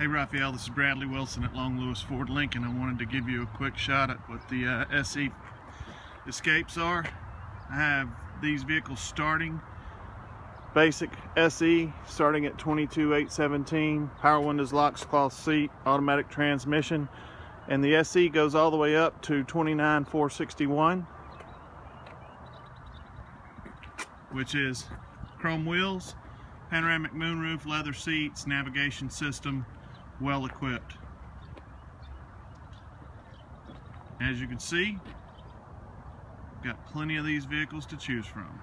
Hey Raphael, this is Bradley Wilson at Long Lewis Ford Lincoln. I wanted to give you a quick shot at what the uh, SE Escapes are. I have these vehicles starting. Basic SE starting at 22,817. Power windows, locks, cloth seat, automatic transmission. And the SE goes all the way up to 29,461. Which is chrome wheels, panoramic moonroof, leather seats, navigation system, well equipped. As you can see, got plenty of these vehicles to choose from.